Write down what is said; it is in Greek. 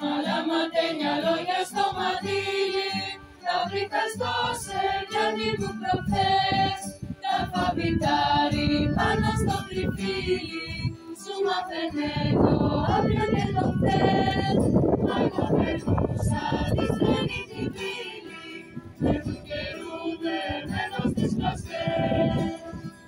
Μαλαματένια λόγια στο μαντήλι, τα βρήκα στο σερκιάνι μου προχθές. Τα φαβιτάρι πάνω στο τριφύλι, σου μαθαίνε το αύριο και το χθες. Μα